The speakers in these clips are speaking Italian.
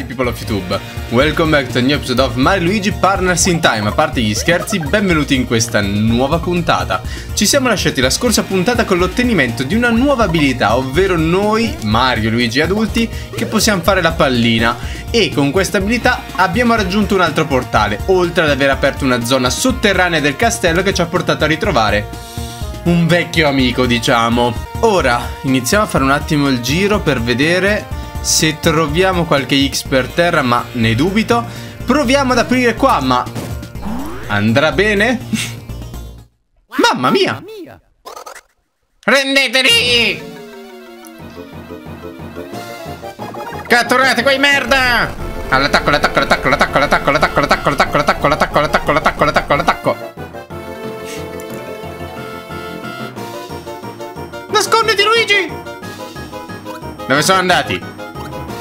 Hi people of YouTube, welcome back to a new episode of Mario Luigi Partners in Time. A parte gli scherzi, benvenuti in questa nuova puntata. Ci siamo lasciati la scorsa puntata con l'ottenimento di una nuova abilità Ovvero noi, Mario Luigi adulti, che possiamo fare la pallina. E con questa abilità abbiamo raggiunto un altro portale Oltre ad aver aperto una zona sotterranea del castello che ci ha portato a ritrovare un vecchio amico diciamo. Ora iniziamo a fare un attimo il giro per vedere se troviamo qualche X per terra, ma ne dubito. Proviamo ad aprire qua, ma... Andrà bene? Mamma mia! Rendetevi! Catturate quei merda! All'attacco, all'attacco, all'attacco, all'attacco, all'attacco, all'attacco, all'attacco, all'attacco, all'attacco, all'attacco, all'attacco, all'attacco, all'attacco. Nasconditi, Luigi! Dove sono andati?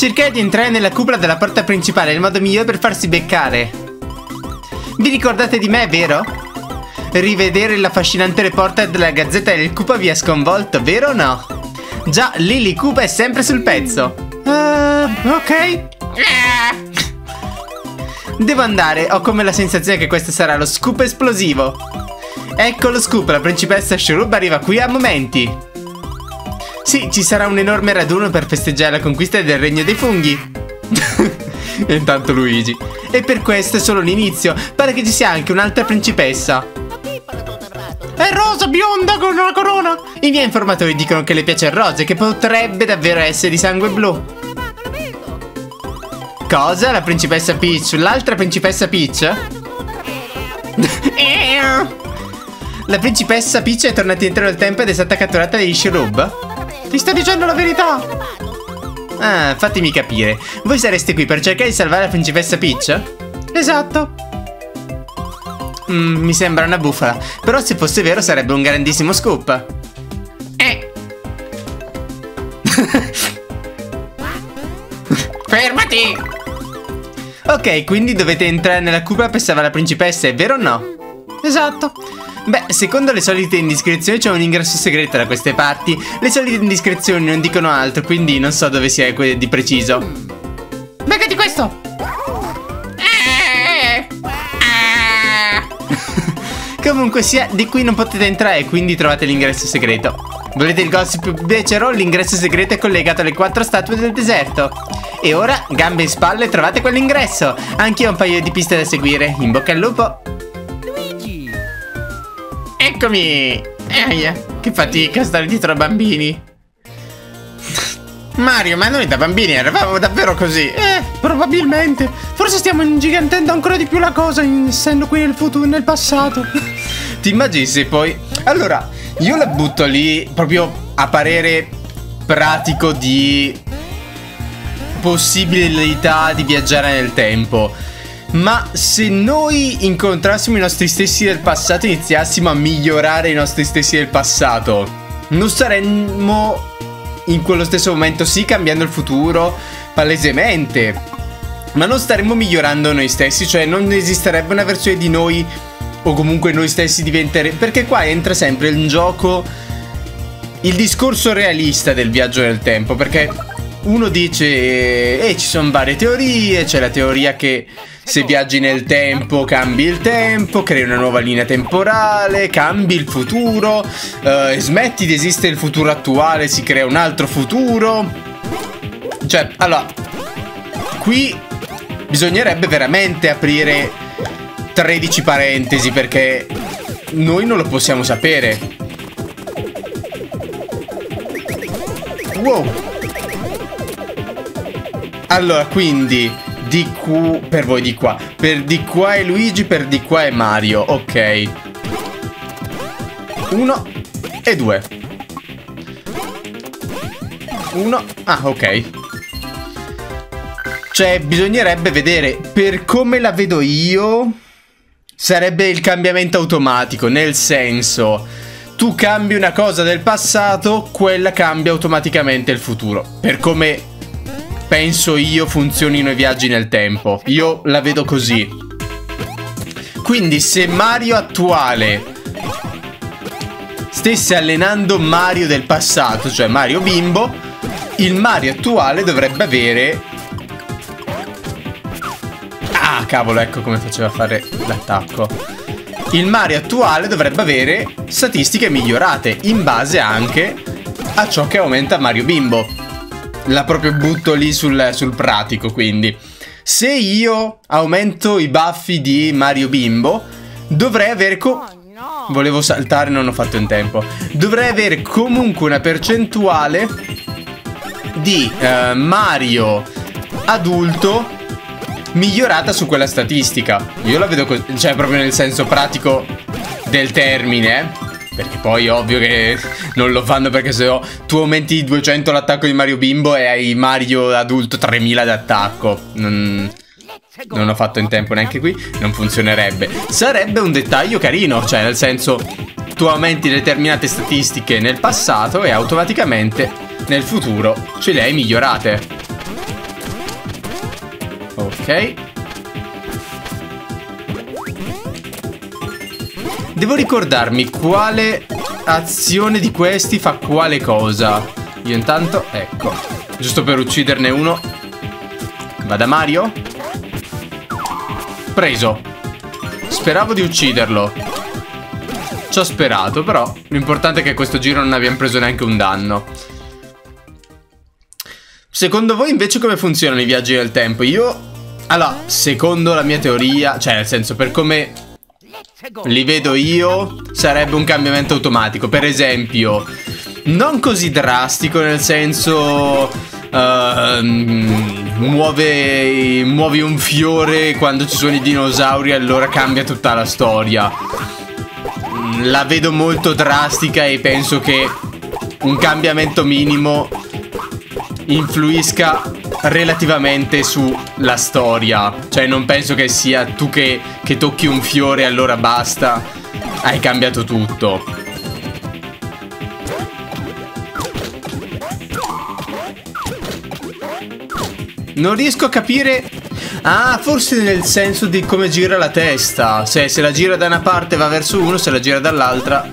Cercai di entrare nella cupola della porta principale, il modo migliore per farsi beccare. Vi ricordate di me, vero? Rivedere l'affascinante reporter della Gazzetta del Cupa vi ha sconvolto, vero o no? Già, Lily Cupa è sempre sul pezzo. Uh, ok. Devo andare, ho come la sensazione che questo sarà lo scoop esplosivo. Ecco lo scoop, la principessa Shrub arriva qui a momenti. Sì, ci sarà un enorme raduno per festeggiare la conquista del regno dei funghi. e intanto Luigi. E per questo è solo l'inizio. Pare che ci sia anche un'altra principessa. È rosa, bionda, con una corona. I miei informatori dicono che le piace il rosa e che potrebbe davvero essere di sangue blu. Cosa? La principessa Peach? L'altra principessa Peach? La principessa Peach è tornata indietro nel tempo ed è stata catturata dagli Shrub? Ti sto dicendo la verità! Ah, fatemi capire. Voi sareste qui per cercare di salvare la principessa Peach? Esatto. Mm, mi sembra una bufala. Però se fosse vero sarebbe un grandissimo scoop. Eh. Fermati! Ok, quindi dovete entrare nella cupola per salvare la principessa, è vero o no? Esatto. Beh, secondo le solite indiscrezioni c'è un ingresso segreto da queste parti. Le solite indiscrezioni non dicono altro, quindi non so dove sia di preciso. Beccati questo! Comunque sia, di qui non potete entrare, quindi trovate l'ingresso segreto. Volete il gossip becero? L'ingresso segreto è collegato alle quattro statue del deserto. E ora, gambe in spalle, trovate quell'ingresso. Anche io ho un paio di piste da seguire. In bocca al lupo! Eccomi! Eh, che fatica stare dietro a bambini. Mario, ma noi da bambini eravamo davvero così? Eh, probabilmente. Forse stiamo ingigantendo ancora di più la cosa, essendo qui nel futuro, nel passato. Ti immagini se poi... Allora, io la butto lì proprio a parere pratico di possibilità di viaggiare nel tempo. Ma se noi incontrassimo i nostri stessi del passato e iniziassimo a migliorare i nostri stessi del passato, non saremmo in quello stesso momento sì cambiando il futuro palesemente, ma non staremmo migliorando noi stessi, cioè non esisterebbe una versione di noi o comunque noi stessi diventerebbe perché qua entra sempre in gioco il discorso realista del viaggio nel tempo, perché uno dice eh ci sono varie teorie, c'è la teoria che se viaggi nel tempo, cambi il tempo, crei una nuova linea temporale, cambi il futuro, eh, smetti di esistere il futuro attuale, si crea un altro futuro. Cioè, allora, qui bisognerebbe veramente aprire 13 parentesi perché noi non lo possiamo sapere. Wow. Allora, quindi di Q per voi di qua. Per di qua è Luigi, per di qua è Mario. Ok. Uno e due. Uno. Ah, ok. Cioè, bisognerebbe vedere per come la vedo io. Sarebbe il cambiamento automatico, nel senso, tu cambi una cosa del passato, quella cambia automaticamente il futuro. Per come penso io funzionino i viaggi nel tempo. Io la vedo così. Quindi se Mario attuale stesse allenando Mario del passato, cioè Mario bimbo, il Mario attuale dovrebbe avere... Ah, cavolo, ecco come faceva a fare l'attacco. Il Mario attuale dovrebbe avere statistiche migliorate in base anche a ciò che aumenta Mario bimbo. La proprio butto lì sul, sul pratico, quindi. Se io aumento i baffi di Mario bimbo, dovrei avere... Co- Volevo saltare, non ho fatto in tempo. Dovrei avere comunque una percentuale di eh, Mario adulto migliorata su quella statistica. Io la vedo così, cioè proprio nel senso pratico del termine, eh. Perché poi ovvio che non lo fanno perché se no tu aumenti di 200 l'attacco di Mario Bimbo e hai Mario adulto 3000 d'attacco. Non, non ho fatto in tempo neanche qui, non funzionerebbe. Sarebbe un dettaglio carino, cioè nel senso tu aumenti determinate statistiche nel passato e automaticamente nel futuro ce le hai migliorate. Ok. Devo ricordarmi quale azione di questi fa quale cosa. Io intanto, ecco, giusto per ucciderne uno. Vada Mario. Preso. Speravo di ucciderlo. Ci ho sperato, però l'importante è che questo giro non abbiamo preso neanche un danno. Secondo voi invece come funzionano i viaggi nel tempo? Io... Allora, secondo la mia teoria, cioè nel senso per come li vedo io, sarebbe un cambiamento automatico. Per esempio, non così drastico nel senso... Uh, muove, muovi un fiore quando ci sono i dinosauri allora cambia tutta la storia la vedo molto drastica e penso che un cambiamento minimo influisca relativamente sulla storia. Cioè non penso che sia tu che, che tocchi un fiore e allora basta, hai cambiato tutto. Non riesco a capire... Ah, forse nel senso di come gira la testa. Se, se la gira da una parte va verso uno, se la gira dall'altra...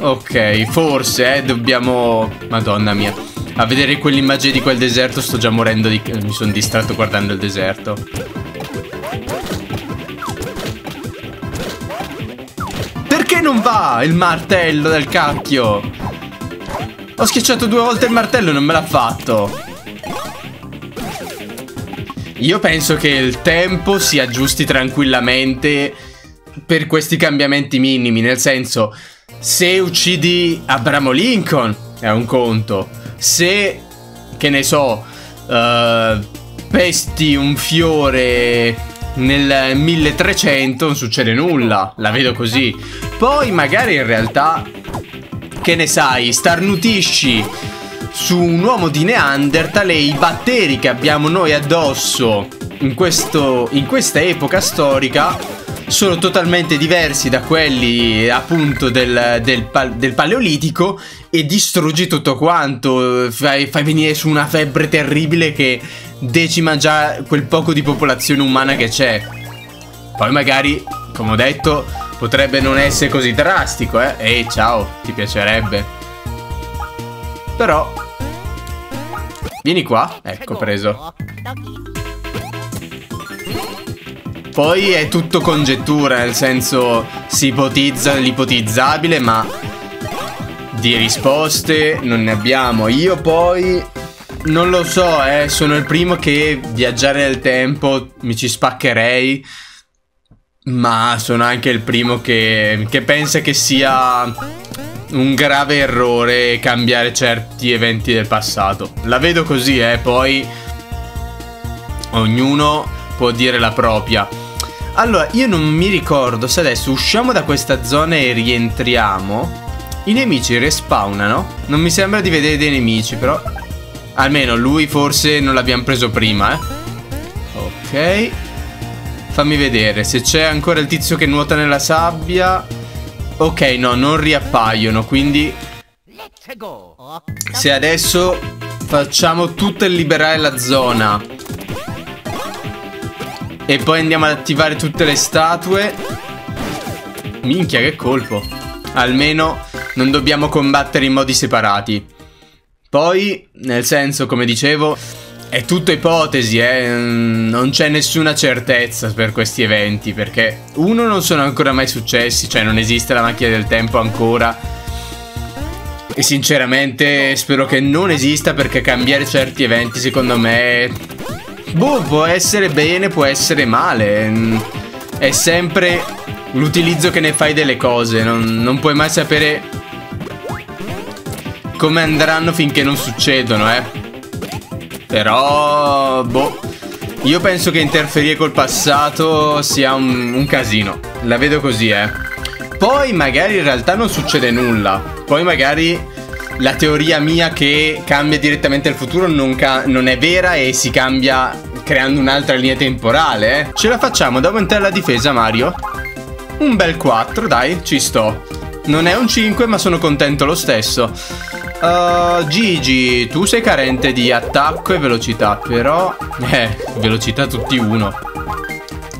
Ok, forse, eh, dobbiamo... Madonna mia. A vedere quell'immagine di quel deserto sto già morendo di... Mi sono distratto guardando il deserto. Perché non va il martello del cacchio? Ho schiacciato due volte il martello e non me l'ha fatto. Io penso che il tempo si aggiusti tranquillamente per questi cambiamenti minimi. Nel senso, se uccidi Abramo Lincoln è un conto. Se, che ne so, uh, pesti un fiore nel 1300 non succede nulla. La vedo così. Poi magari in realtà, che ne sai, starnutisci su un uomo di Neanderthal e i batteri che abbiamo noi addosso in, questo, in questa epoca storica sono totalmente diversi da quelli appunto del, del, del, paleolitico e distruggi tutto quanto, fai, fai, venire su una febbre terribile che decima già quel poco di popolazione umana che c'è. Poi magari, come ho detto, potrebbe non essere così drastico, eh? Ehi, ciao, ti piacerebbe. Però Vieni qua Ecco preso Poi è tutto congettura Nel senso Si ipotizza l'ipotizzabile Ma Di risposte Non ne abbiamo Io poi Non lo so eh Sono il primo che Viaggiare nel tempo Mi ci spaccherei Ma sono anche il primo che Che pensa che sia un grave errore cambiare certi eventi del passato. La vedo così, eh, poi ognuno può dire la propria. Allora, io non mi ricordo se adesso usciamo da questa zona e rientriamo. I nemici respawnano. Non mi sembra di vedere dei nemici, però. Almeno lui forse non l'abbiamo preso prima, eh. Ok. Fammi vedere se c'è ancora il tizio che nuota nella sabbia. Ok, no, non riappaiono, quindi se adesso facciamo tutto e liberare la zona e poi andiamo ad attivare tutte le statue. Minchia che colpo. Almeno non dobbiamo combattere in modi separati. Poi, nel senso, come dicevo È tutto ipotesi, eh. Non c'è nessuna certezza per questi eventi Perché, uno, non sono ancora mai successi Cioè non esiste la macchina del tempo ancora. E sinceramente spero che non esista perché cambiare certi eventi secondo me... Boh, può essere bene, può essere male. È sempre l'utilizzo che ne fai delle cose. Non, non puoi mai sapere come andranno finché non succedono, eh. Però, boh. Io penso che interferire col passato sia un, un casino. La vedo così, eh. Poi magari in realtà non succede nulla. Poi magari la teoria mia che cambia direttamente il futuro non, non è vera e si cambia creando un'altra linea temporale, eh. Ce la facciamo da aumentare la difesa, Mario? Un bel 4, dai, ci sto. Non è un 5, ma sono contento lo stesso. Uh, Gigi, tu sei carente di attacco e velocità, però... Eh, velocità tutti uno.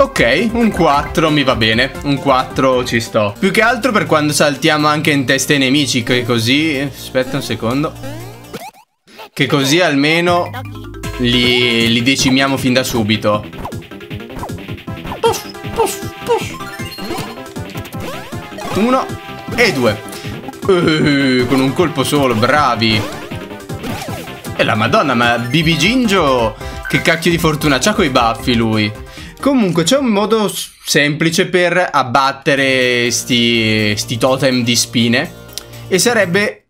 Ok, un 4 mi va bene. Un 4 ci sto. Più che altro per quando saltiamo anche in testa ai nemici, che così... Aspetta un secondo. Che così almeno li, li decimiamo fin da subito. Puff, puff, puff. Uno e due. Uh, con un colpo solo, bravi. E la madonna, ma Bibi Gingio... Che cacchio di fortuna c'ha coi baffi lui. Comunque c'è un modo semplice per abbattere sti, sti totem di spine e sarebbe...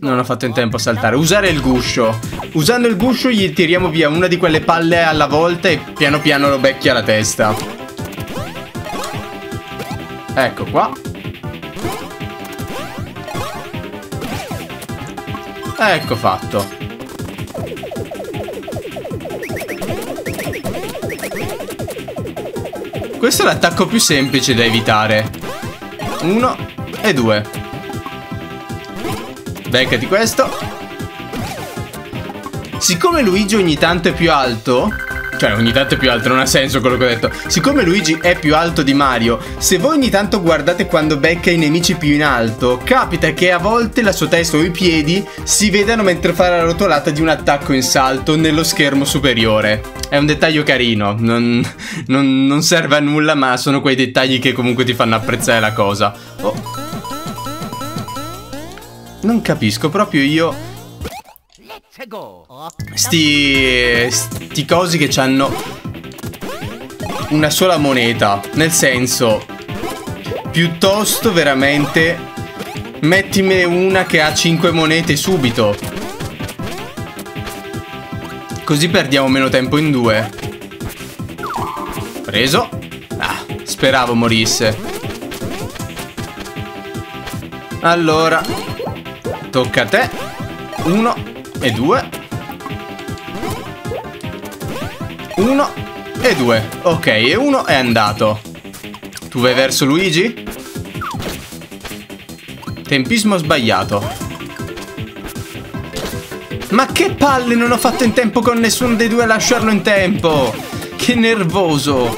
Non ho fatto in tempo a saltare. Usare il guscio. Usando il guscio gli tiriamo via una di quelle palle alla volta e piano piano lo becchia la testa. Ecco qua. Ecco fatto. Questo è l'attacco più semplice da evitare. Uno e due. Beccati questo. Siccome Luigi ogni tanto è più alto, cioè, ogni tanto è più alto, non ha senso quello che ho detto. Siccome Luigi è più alto di Mario, se voi ogni tanto guardate quando becca i nemici più in alto, capita che a volte la sua testa o i piedi si vedano mentre fa la rotolata di un attacco in salto nello schermo superiore. È un dettaglio carino, non, non, non serve a nulla, ma sono quei dettagli che comunque ti fanno apprezzare la cosa. Oh. Non capisco proprio io Sti... Sti cosi che hanno una sola moneta. Nel senso, piuttosto veramente mettime una che ha 5 monete subito. Così perdiamo meno tempo in due. Preso. Ah, speravo morisse. Allora, tocca a te. Uno e due. Uno e due. Ok, e uno è andato. Tu vai verso Luigi? Tempismo sbagliato. Ma che palle, non ho fatto in tempo con nessuno dei due a lasciarlo in tempo. Che nervoso.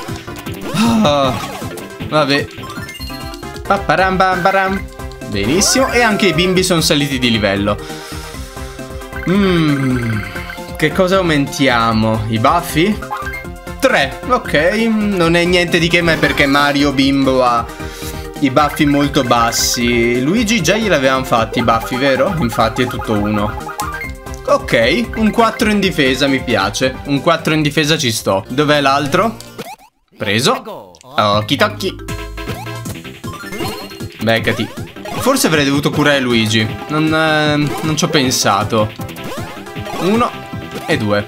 Ah, vabbè. Benissimo, e anche i bimbi sono saliti di livello. Mmm. Che cosa aumentiamo? I baffi? 3. Ok, non è niente di che, ma è perché Mario Bimbo ha i baffi molto bassi. Luigi già gliel'avevamo fatti i baffi, vero? Infatti è tutto uno. Ok, un 4 in difesa mi piace. Un 4 in difesa ci sto. Dov'è l'altro? Preso. Occhi tocchi. Beccati. Forse avrei dovuto curare Luigi. Non, eh, non ci ho pensato. Uno e due.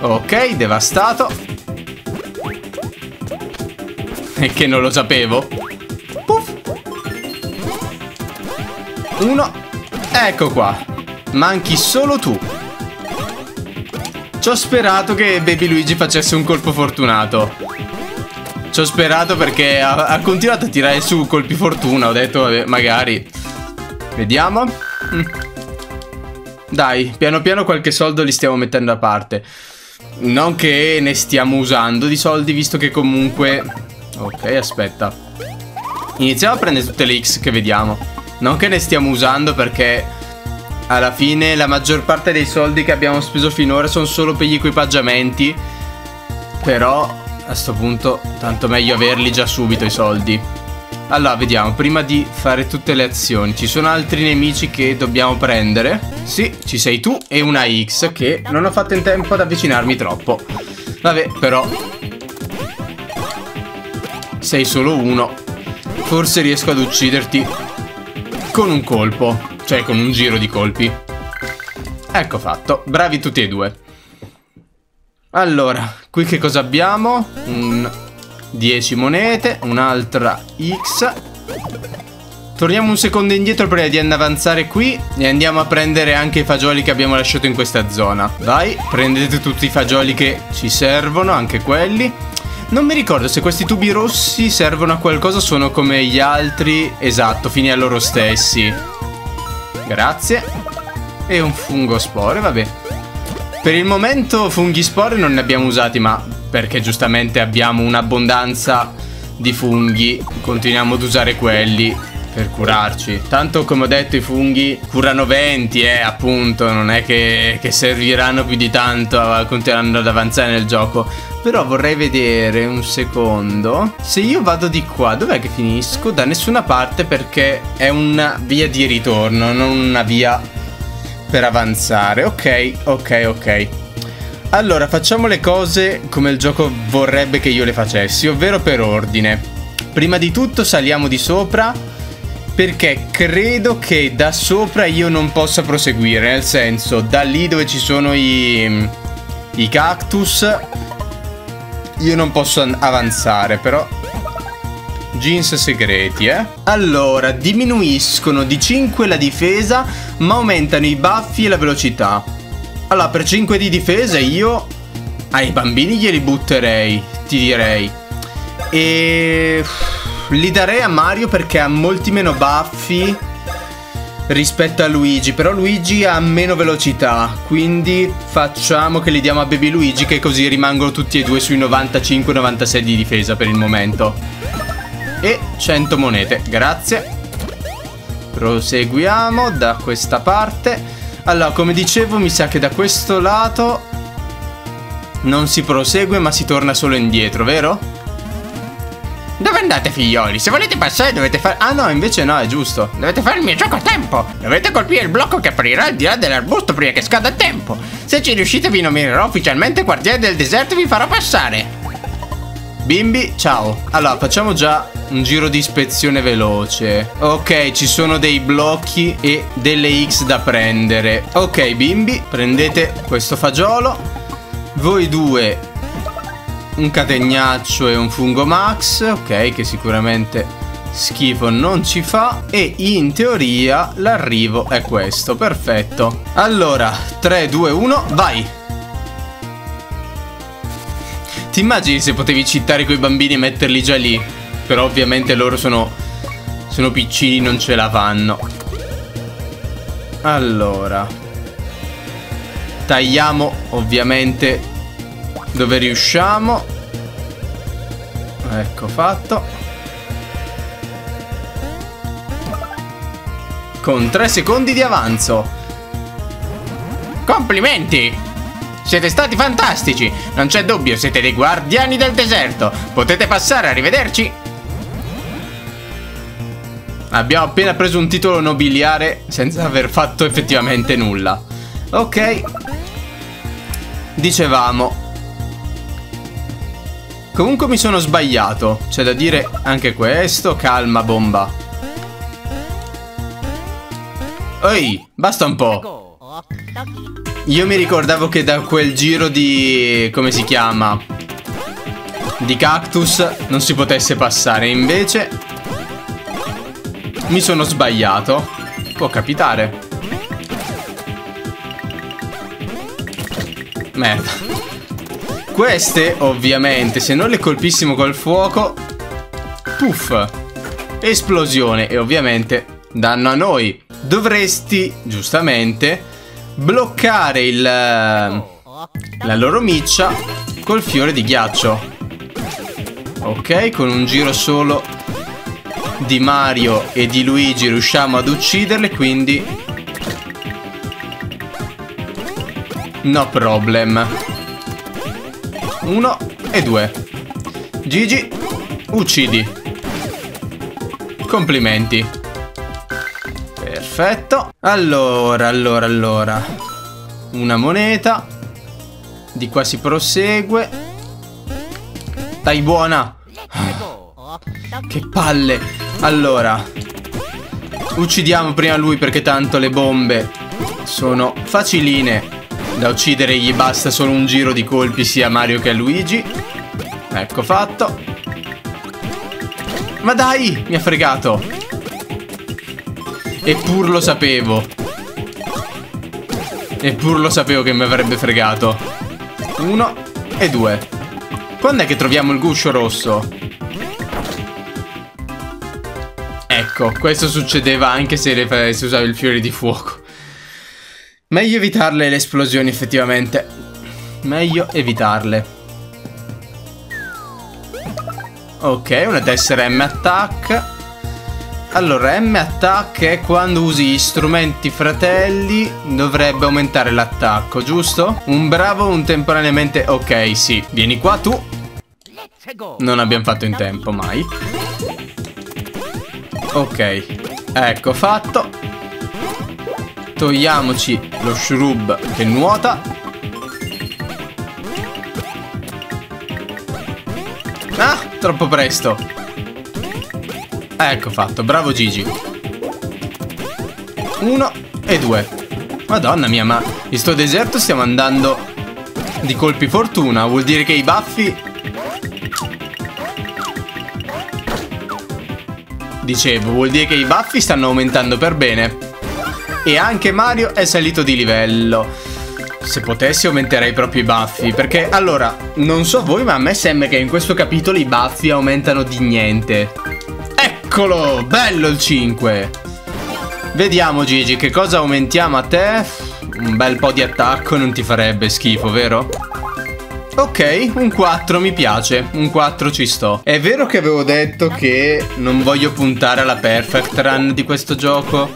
Ok, devastato. E che non lo sapevo. Puff. Uno. Ecco qua. Manchi solo tu. Ci ho sperato che Baby Luigi facesse un colpo fortunato. Ci ho sperato perché ha, ha continuato a tirare su colpi fortuna. Ho detto, vabbè, magari. Vediamo. Dai, piano piano qualche soldo li stiamo mettendo a parte. Non che ne stiamo usando di soldi, visto che comunque... Ok, aspetta. Iniziamo a prendere tutte le X che vediamo. Non che ne stiamo usando perché alla fine la maggior parte dei soldi che abbiamo speso finora sono solo per gli equipaggiamenti. Però a sto punto tanto meglio averli già subito i soldi. Allora, vediamo, prima di fare tutte le azioni, ci sono altri nemici che dobbiamo prendere? Sì, ci sei tu e una X che non ho fatto in tempo ad avvicinarmi troppo. Vabbè, però... Sei solo uno. Forse riesco ad ucciderti con un colpo, cioè con un giro di colpi. Ecco fatto, bravi tutti e due. Allora, qui che cosa abbiamo? Un 10 monete, un'altra X. Torniamo un secondo indietro prima di avanzare qui e andiamo a prendere anche i fagioli che abbiamo lasciato in questa zona. Vai, prendete tutti i fagioli che ci servono, anche quelli. Non mi ricordo se questi tubi rossi servono a qualcosa, sono come gli altri. Esatto, fini a loro stessi. Grazie. E un fungo spore, vabbè. Per il momento funghi spore non ne abbiamo usati, ma perché giustamente abbiamo un'abbondanza di funghi, continuiamo ad usare quelli per curarci. Tanto come ho detto i funghi curano 20, eh, appunto, non è che, che serviranno più di tanto continuando ad avanzare nel gioco. Però vorrei vedere un secondo. Se io vado di qua, dov'è che finisco? Da nessuna parte perché è una via di ritorno, non una via per avanzare. Ok, ok, ok. Allora, facciamo le cose come il gioco vorrebbe che io le facessi, ovvero per ordine. Prima di tutto saliamo di sopra perché credo che da sopra io non possa proseguire, nel senso, da lì dove ci sono i, i cactus io non posso avanzare, però Jeans segreti, eh? Allora, diminuiscono di 5 la difesa, ma aumentano i baffi e la velocità. Allora, per 5 di difesa io ai bambini glieli butterei, ti direi. E li darei a Mario perché ha molti meno baffi rispetto a Luigi, però Luigi ha meno velocità, quindi facciamo che li diamo a Baby Luigi che così rimangono tutti e due sui 95-96 di difesa per il momento e 100 monete, grazie. Proseguiamo da questa parte. Allora, come dicevo, mi sa che da questo lato non si prosegue ma si torna solo indietro, vero? Dove andate figlioli? Se volete passare dovete fare... Ah no, invece no, è giusto. Dovete fare il mio gioco a tempo. Dovete colpire il blocco che aprirà al di là dell'arbusto prima che scada il tempo. Se ci riuscite vi nominerò ufficialmente guardiere del deserto e vi farò passare. Bimbi, ciao. Allora, facciamo già un giro di ispezione veloce. Ok, ci sono dei blocchi e delle X da prendere. Ok, bimbi, prendete questo fagiolo. Voi due, un catenaccio e un fungo max. Ok, che sicuramente schifo non ci fa. E in teoria l'arrivo è questo. Perfetto. Allora, 3, 2, 1, vai. Ti immagini se potevi citare quei bambini e metterli già lì? Però ovviamente loro sono... Sono piccini, non ce la fanno. Allora. Tagliamo ovviamente dove riusciamo. Ecco fatto. Con 3 secondi di avanzo. Complimenti! Siete stati fantastici! Non c'è dubbio, siete dei guardiani del deserto! Potete passare, arrivederci! Abbiamo appena preso un titolo nobiliare senza aver fatto effettivamente nulla. Ok. Dicevamo. Comunque mi sono sbagliato. C'è da dire anche questo. Calma, bomba. Ehi, basta un po'. Io mi ricordavo che da quel giro di... come si chiama? Di cactus non si potesse passare, invece... Mi sono sbagliato. Può capitare. Merda. Queste, ovviamente, se non le colpissimo col fuoco... Puff. Esplosione. E ovviamente danno a noi. Dovresti, giustamente, bloccare il... La loro miccia col fiore di ghiaccio. Ok, con un giro solo di Mario e di Luigi riusciamo ad ucciderle, quindi... No problem. Uno e due. Gigi, uccidi. Complimenti. Perfetto. Allora, allora, allora. Una moneta. Di qua si prosegue. Dai buona. Che palle. Allora. Uccidiamo prima lui perché tanto le bombe sono faciline da uccidere. Gli basta solo un giro di colpi sia a Mario che a Luigi. Ecco fatto. Ma dai, mi ha fregato. Eppur lo sapevo. Eppur lo sapevo che mi avrebbe fregato. Uno e due. Quando è che troviamo il guscio rosso? Ecco, questo succedeva anche se si usava il fiore di fuoco. Meglio evitarle le esplosioni effettivamente. Meglio evitarle. Ok, una tessera M attack. Allora, M attack è quando usi gli strumenti fratelli dovrebbe aumentare l'attacco, giusto? Un bravo, un temporaneamente... Ok, sì. Vieni qua tu. Non abbiamo fatto in tempo, mai. Ok, ecco fatto. Togliamoci lo shrub che nuota. Ah, troppo presto. Ecco fatto, bravo Gigi. Uno e due. Madonna mia, ma in sto deserto stiamo andando di colpi fortuna. Vuol dire che i baffi Dicevo, vuol dire che i baffi stanno aumentando per bene. E anche Mario è salito di livello. Se potessi aumenterei proprio i baffi. Perché, allora, non so voi, ma a me sembra che in questo capitolo i baffi aumentano di niente. Eccolo! Bello il 5! Vediamo, Gigi, che cosa aumentiamo a te? Un bel po' di attacco non ti farebbe schifo, vero? Ok, un 4 mi piace, un 4 ci sto. È vero che avevo detto che non voglio puntare alla perfect run di questo gioco,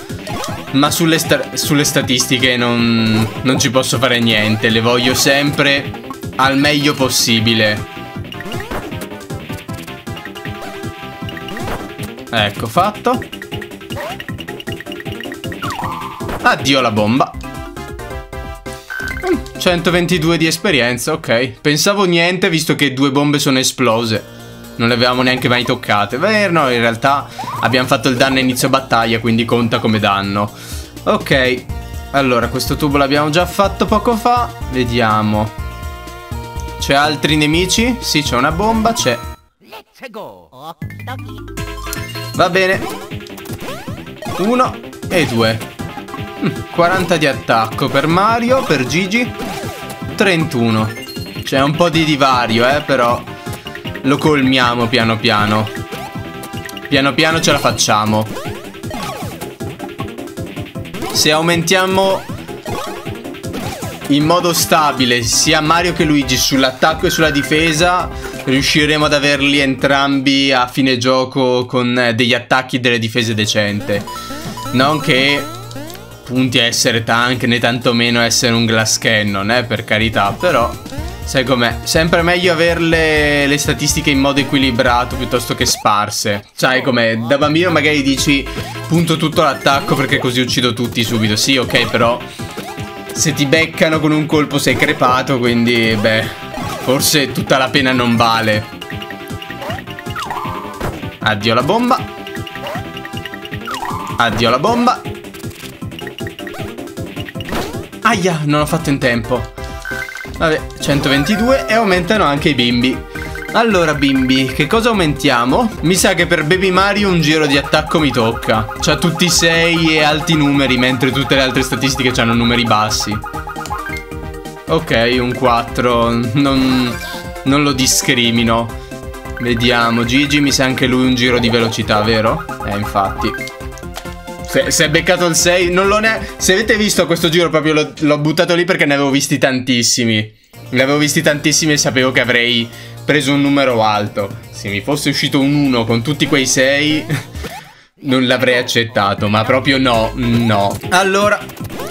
ma sulle, sta sulle statistiche non, non ci posso fare niente, le voglio sempre al meglio possibile. Ecco, fatto. Addio la bomba. 122 di esperienza, ok. Pensavo niente visto che due bombe sono esplose. Non le avevamo neanche mai toccate. Beh, no, in realtà abbiamo fatto il danno a inizio battaglia, quindi conta come danno. Ok. Allora, questo tubo l'abbiamo già fatto poco fa. Vediamo. C'è altri nemici? Sì, c'è una bomba, c'è. Va bene. Uno e due. 40 di attacco per Mario, per Gigi 31 C'è un po' di divario eh però Lo colmiamo piano piano Piano piano ce la facciamo Se aumentiamo in modo stabile sia Mario che Luigi sull'attacco e sulla difesa riusciremo ad averli entrambi a fine gioco con eh, degli attacchi e delle difese decente non che punti a essere tank né tantomeno essere un glass cannon, eh, per carità, però sai com'è, sempre meglio averle le statistiche in modo equilibrato piuttosto che sparse. Sai com'è, da bambino magari dici punto tutto l'attacco perché così uccido tutti subito. Sì, ok, però se ti beccano con un colpo sei crepato, quindi beh, forse tutta la pena non vale. Addio la bomba. Addio la bomba. Aia, non ho fatto in tempo. Vabbè, 122 e aumentano anche i bimbi. Allora bimbi, che cosa aumentiamo? Mi sa che per Baby Mario un giro di attacco mi tocca. C'ha tutti 6 e alti numeri, mentre tutte le altre statistiche hanno numeri bassi. Ok, un 4. Non, non lo discrimino. Vediamo. Gigi mi sa anche lui un giro di velocità, vero? Eh, infatti. Se, se è beccato il 6, non lo ne... Se avete visto questo giro proprio l'ho buttato lì perché ne avevo visti tantissimi. Ne avevo visti tantissimi e sapevo che avrei preso un numero alto. Se mi fosse uscito un 1 con tutti quei 6, non l'avrei accettato, ma proprio no, no. Allora,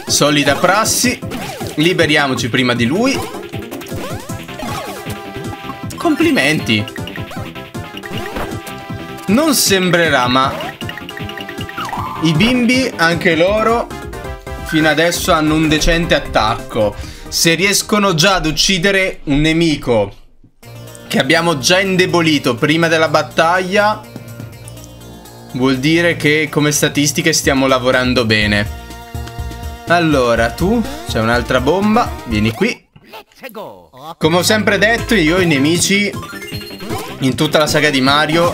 solita prassi, liberiamoci prima di lui. Complimenti. Non sembrerà, ma i bimbi, anche loro, fino adesso hanno un decente attacco. Se riescono già ad uccidere un nemico che abbiamo già indebolito prima della battaglia vuol dire che come statistiche stiamo lavorando bene. Allora, tu, c'è un'altra bomba, vieni qui. Come ho sempre detto, io i nemici in tutta la saga di Mario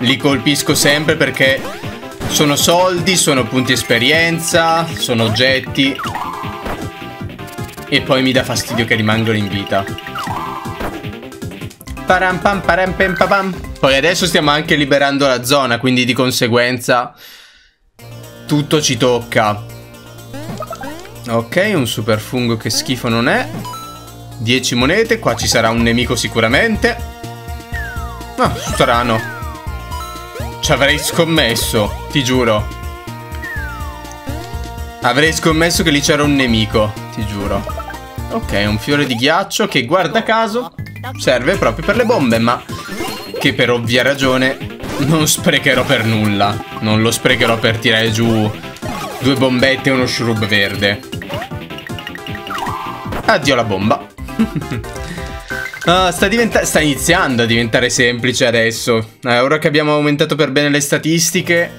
li colpisco sempre perché sono soldi, sono punti esperienza, sono oggetti e poi mi dà fastidio che rimangano in vita. Poi adesso stiamo anche liberando la zona, quindi di conseguenza tutto ci tocca. Ok, un super fungo che schifo non è. 10 monete, qua ci sarà un nemico sicuramente. Ah, strano. Ci avrei scommesso, ti giuro. Avrei scommesso che lì c'era un nemico, ti giuro. Ok, un fiore di ghiaccio che guarda caso serve proprio per le bombe, ma che per ovvia ragione non sprecherò per nulla. Non lo sprecherò per tirare giù due bombette e uno shrub verde. Addio la bomba. ah, sta, sta, iniziando a diventare semplice adesso. Eh, ora che abbiamo aumentato per bene le statistiche,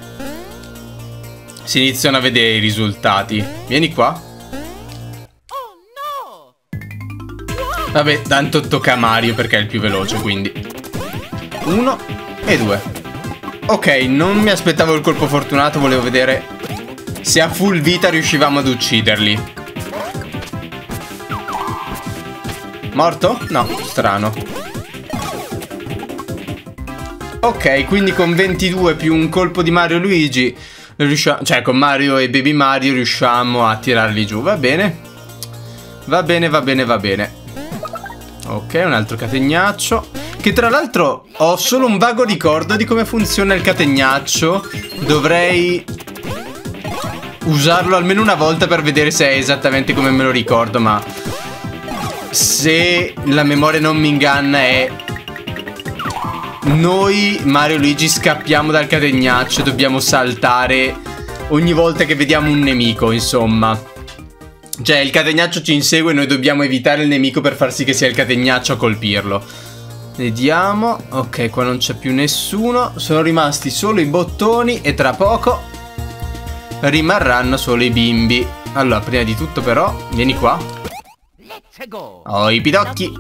si iniziano a vedere i risultati. Vieni qua. Vabbè, tanto tocca a Mario perché è il più veloce, quindi. Uno e due. Ok, non mi aspettavo il colpo fortunato, volevo vedere se a full vita riuscivamo ad ucciderli. Morto? No, strano. Ok, quindi con 22 più un colpo di Mario e Luigi, cioè con Mario e Baby Mario riusciamo a tirarli giù, va bene? Va bene, va bene, va bene. Ok, un altro categnaccio. Che tra l'altro ho solo un vago ricordo di come funziona il categnaccio. Dovrei usarlo almeno una volta per vedere se è esattamente come me lo ricordo, ma se la memoria non mi inganna è noi Mario e Luigi scappiamo dal categnaccio, dobbiamo saltare ogni volta che vediamo un nemico, insomma. Cioè, il categnaccio ci insegue e noi dobbiamo evitare il nemico per far sì che sia il categnaccio a colpirlo. Vediamo. Ok, qua non c'è più nessuno. Sono rimasti solo i bottoni e tra poco rimarranno solo i bimbi. Allora, prima di tutto però, vieni qua. Oh, i pidocchi.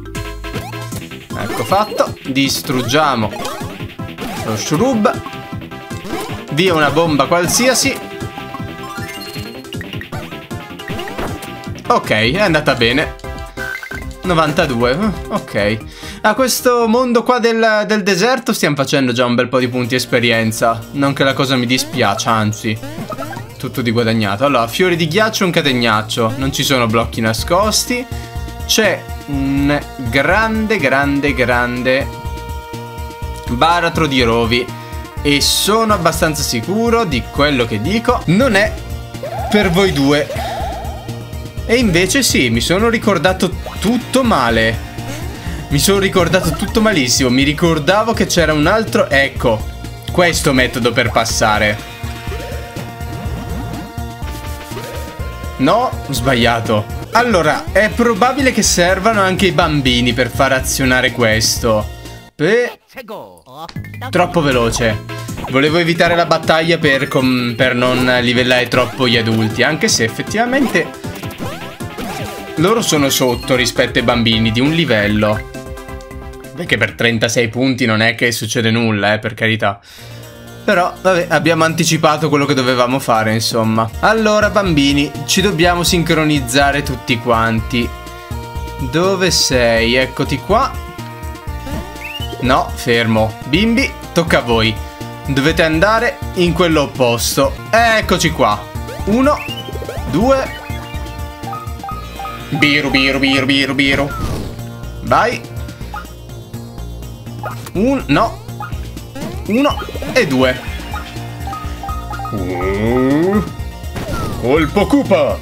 Ecco fatto. Distruggiamo lo shrub. Via una bomba qualsiasi. Ok, è andata bene. 92, uh, ok. A questo mondo qua del, del, deserto stiamo facendo già un bel po' di punti esperienza. Non che la cosa mi dispiaccia, anzi. Tutto di guadagnato. Allora, fiori di ghiaccio e un categnaccio. Non ci sono blocchi nascosti. C'è un grande, grande, grande baratro di rovi. E sono abbastanza sicuro di quello che dico. Non è per voi due. E invece sì, mi sono ricordato tutto male. Mi sono ricordato tutto malissimo. Mi ricordavo che c'era un altro... Ecco, questo metodo per passare. No, sbagliato. Allora, è probabile che servano anche i bambini per far azionare questo. Beh, troppo veloce. Volevo evitare la battaglia per, per non livellare troppo gli adulti, anche se effettivamente loro sono sotto rispetto ai bambini di un livello. Perché per 36 punti non è che succede nulla, eh, per carità. Però, vabbè, abbiamo anticipato quello che dovevamo fare, insomma. Allora, bambini, ci dobbiamo sincronizzare tutti quanti. Dove sei? Eccoti qua. No, fermo. Bimbi, tocca a voi. Dovete andare in quello opposto. Eccoci qua. Uno, due. Biru, biru, biru, biru, biru. Vai. Un, no. Uno e due. Uh, colpo cupa.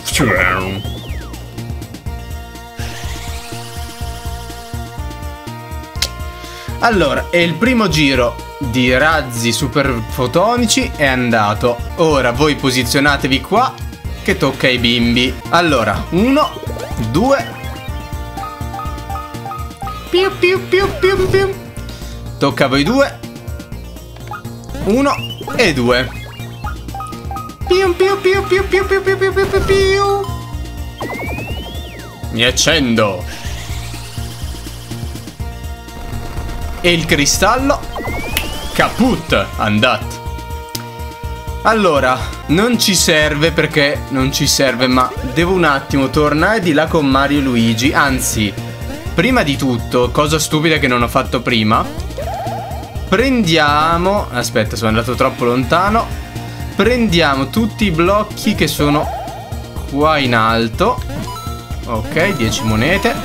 Allora, e il primo giro di razzi super fotonici è andato. Ora voi posizionatevi qua che tocca ai bimbi. Allora, uno, due. Piu piu piu piu piu. Tocca a voi due. Uno e due. Piu piu piu piu piu piu piu piu piu piu. Mi accendo. E il cristallo Caput Andat Allora Non ci serve perché Non ci serve ma Devo un attimo tornare di là con Mario e Luigi Anzi Prima di tutto Cosa stupida che non ho fatto prima Prendiamo Aspetta sono andato troppo lontano Prendiamo tutti i blocchi che sono Qua in alto Ok 10 monete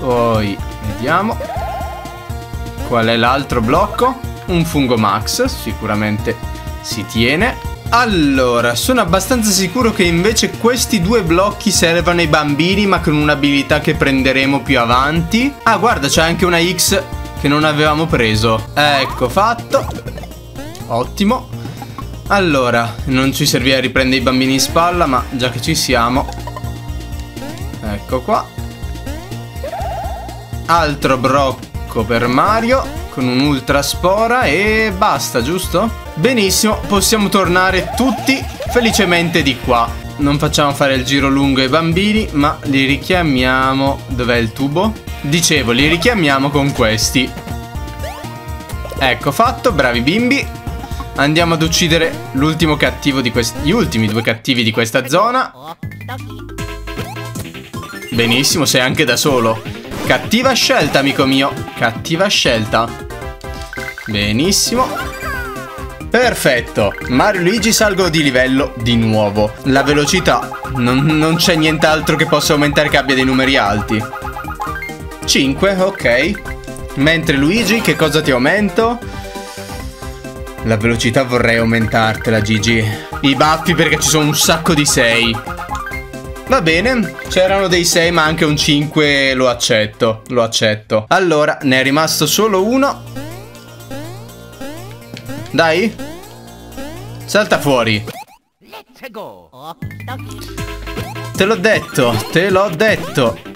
Poi Vediamo Qual è l'altro blocco? Un fungo max, sicuramente si tiene. Allora, sono abbastanza sicuro che invece questi due blocchi servano ai bambini, ma con un'abilità che prenderemo più avanti. Ah, guarda, c'è anche una X che non avevamo preso. Ecco, fatto. Ottimo. Allora, non ci serviva riprendere i bambini in spalla, ma già che ci siamo... Ecco qua. Altro blocco per Mario con un'ultra spora e basta, giusto? Benissimo, possiamo tornare tutti felicemente di qua. Non facciamo fare il giro lungo ai bambini, ma li richiamiamo... Dov'è il tubo? Dicevo, li richiamiamo con questi. Ecco fatto, bravi bimbi. Andiamo ad uccidere l'ultimo cattivo di questi... Gli ultimi due cattivi di questa zona. Benissimo, sei anche da solo. Cattiva scelta, amico mio. Cattiva scelta. Benissimo. Perfetto. Mario Luigi salgono di livello di nuovo. La velocità. Non, non c'è nient'altro che possa aumentare che abbia dei numeri alti. 5, ok. Mentre Luigi, che cosa ti aumento? La velocità vorrei aumentartela, Gigi. I baffi perché ci sono un sacco di 6. Va bene, c'erano dei 6 ma anche un 5 lo accetto, lo accetto. Allora, ne è rimasto solo uno. Dai. Salta fuori. Te l'ho detto, te l'ho detto.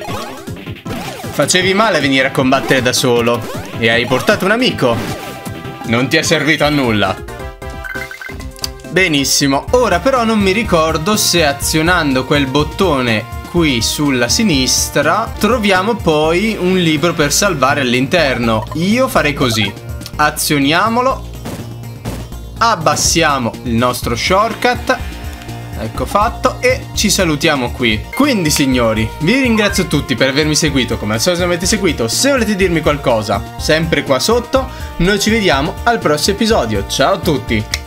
Facevi male a venire a combattere da solo. E hai portato un amico. Non ti è servito a nulla. Benissimo, ora però non mi ricordo se azionando quel bottone qui sulla sinistra troviamo poi un libro per salvare all'interno. Io farei così, azioniamolo, abbassiamo il nostro shortcut, ecco fatto, e ci salutiamo qui. Quindi signori, vi ringrazio tutti per avermi seguito, come al solito avete seguito, se volete dirmi qualcosa, sempre qua sotto, noi ci vediamo al prossimo episodio, ciao a tutti!